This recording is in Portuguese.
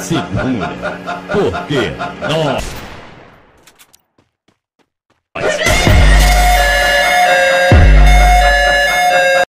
Segura. Porque nós.